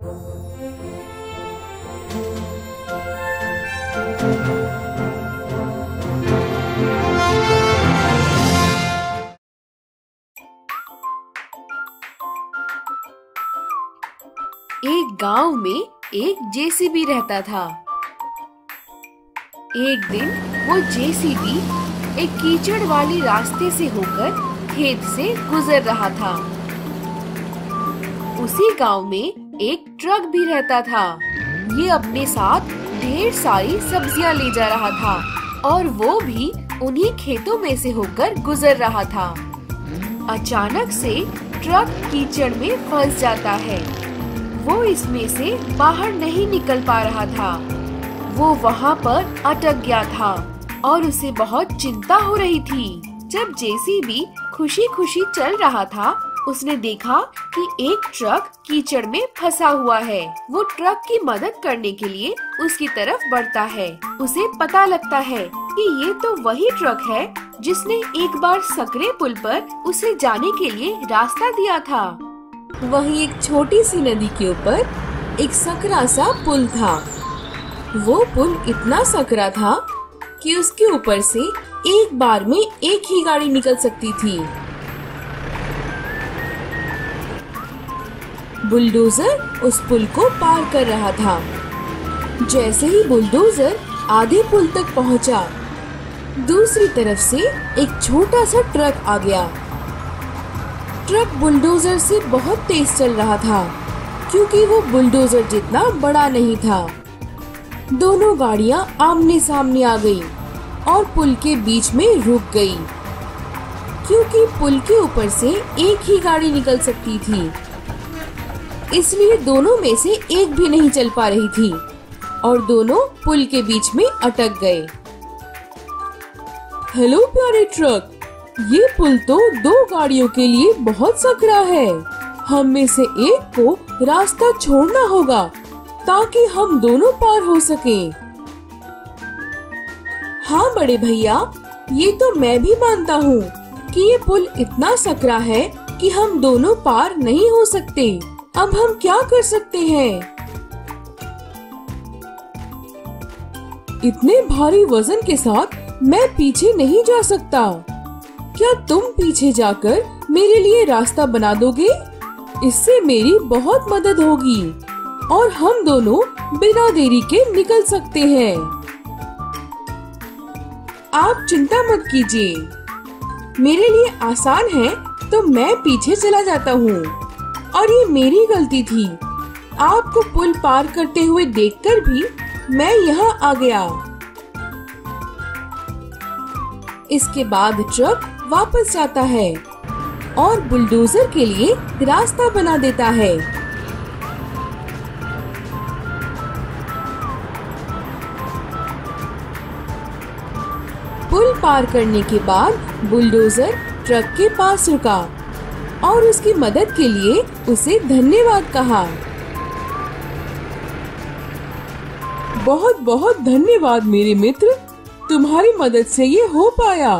एक गाँव में एक जेसीबी रहता था। एक दिन वो जेसीबी एक कीचड़ वाली रास्ते से होकर खेत से गुजर रहा था। उसी गाँव में एक ट्रक भी रहता था। ये अपने साथ ढेर सारी सब्ज़ियाँ ले जा रहा था और वो भी उन्हीं खेतों में से होकर गुजर रहा था। अचानक से ट्रक कीचड़ में फंस जाता है। वो इसमें से बाहर नहीं निकल पा रहा था। वो वहाँ पर अटक गया था और उसे बहुत चिंता हो रही थी। जब जेसी भी खुशी खुशी चल रहा था उसने देखा कि एक ट्रक कीचड़ में फंसा हुआ है। वो ट्रक की मदद करने के लिए उसकी तरफ़ बढ़ता है। उसे पता लगता है कि ये तो वही ट्रक है जिसने एक बार सकरे पुल पर उसे जाने के लिए रास्ता दिया था। वहीं एक छोटी सी नदी के ऊपर एक सकरा सा पुल था। वो पुल इतना सकरा था कि उसके ऊपर से एक बार में एक ही गाड़ी निकल सकती थी। बुलडोजर उस पुल को पार कर रहा था। जैसे ही बुलडोजर आधे पुल तक पहुँचा, दूसरी तरफ़ से एक छोटा सा ट्रक आ गया। ट्रक बुलडोजर से बहुत तेज चल रहा था क्योंकि वो बुलडोजर जितना बड़ा नहीं था। दोनों गाड़ियाँ आमने सामने आ गई और पुल के बीच में रुक गई क्योंकि पुल के ऊपर से एक ही गाड़ी निकल सकती थी। इसलिए दोनों में से एक भी नहीं चल पा रही थी और दोनों पुल के बीच में अटक गए। हेलो प्यारे ट्रक, ये पुल तो दो गाड़ियों के लिए बहुत सकरा है। हम में से एक को रास्ता छोड़ना होगा ताकि हम दोनों पार हो सके। हाँ बड़े भैया, ये तो मैं भी मानता हूँ कि ये पुल इतना सकरा है कि हम दोनों पार नहीं हो सकते। अब हम क्या कर सकते हैं? इतने भारी वज़न के साथ मैं पीछे नहीं जा सकता। क्या तुम पीछे जाकर मेरे लिए रास्ता बना दोगे? इससे मेरी बहुत मदद होगी और हम दोनों बिना देरी के निकल सकते हैं। आप चिंता मत कीजिए। मेरे लिए आसान है तो मैं पीछे चला जाता हूँ। और ये मेरी गलती थी। आपको पुल पार करते हुए देखकर भी मैं यहाँ आ गया। इसके बाद ट्रक वापस जाता है और बुलडोजर के लिए रास्ता बना देता है। पुल पार करने के बाद बुलडोजर ट्रक के पास रुका। और उसकी मदद के लिए उसे धन्यवाद कहा। बहुत बहुत धन्यवाद मेरे मित्र। तुम्हारी मदद से ये हो पाया।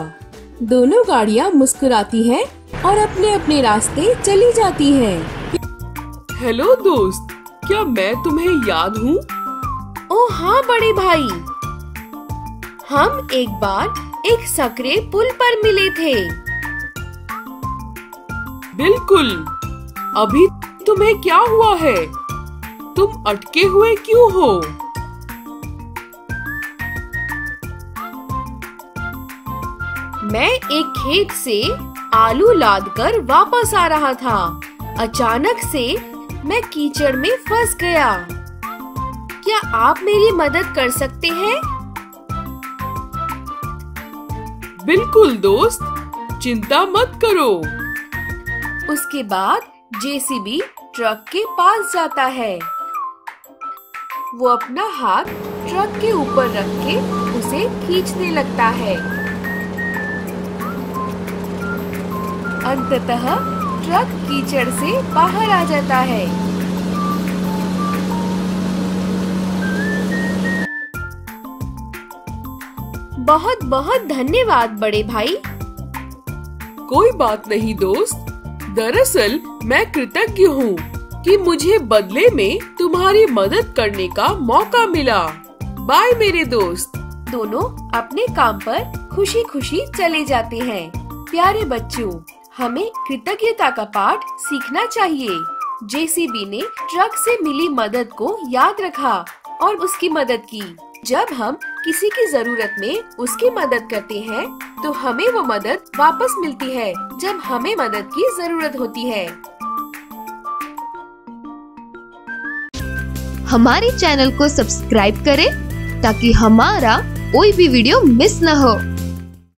दोनों गाड़ियाँ मुस्कुराती हैं और अपने अपने रास्ते चली जाती हैं। हेलो दोस्त क्या मैं तुम्हें याद हूँ? ओ हाँ बड़े भाई। हम एक बार एक सकरे पुल पर मिले थे। बिल्कुल। अभी तुम्हें क्या हुआ है? तुम अटके हुए क्यों हो? मैं एक खेत से आलू लादकर वापस आ रहा था। अचानक से मैं कीचड़ में फंस गया। क्या आप मेरी मदद कर सकते हैं? बिल्कुल दोस्त। चिंता मत करो। उसके बाद जेसीबी ट्रक के पास जाता है। वो अपना हाथ ट्रक के ऊपर रख के उसे खींचने लगता है। अंततः ट्रक कीचड़ से बाहर आ जाता है। बहुत बहुत धन्यवाद बड़े भाई। कोई बात नहीं दोस्त दरअसल, मैं कृतज्ञ हूँ कि मुझे बदले में तुम्हारी मदद करने का मौका मिला। बाय मेरे दोस्त। दोनों अपने काम पर खुशी खुशी चले जाते हैं। प्यारे बच्चों, हमें कृतज्ञता का पाठ सीखना चाहिए। जेसीबी ने ट्रक से मिली मदद को याद रखा और उसकी मदद की। जब हम किसी की ज़रूरत में उसकी मदद करते हैं तो हमें वो मदद वापस मिलती है, जब हमें मदद की ज़रूरत होती है। हमारे चैनल को सब्सक्राइब करें, ताकि हमारा कोई भी वीडियो मिस न हो।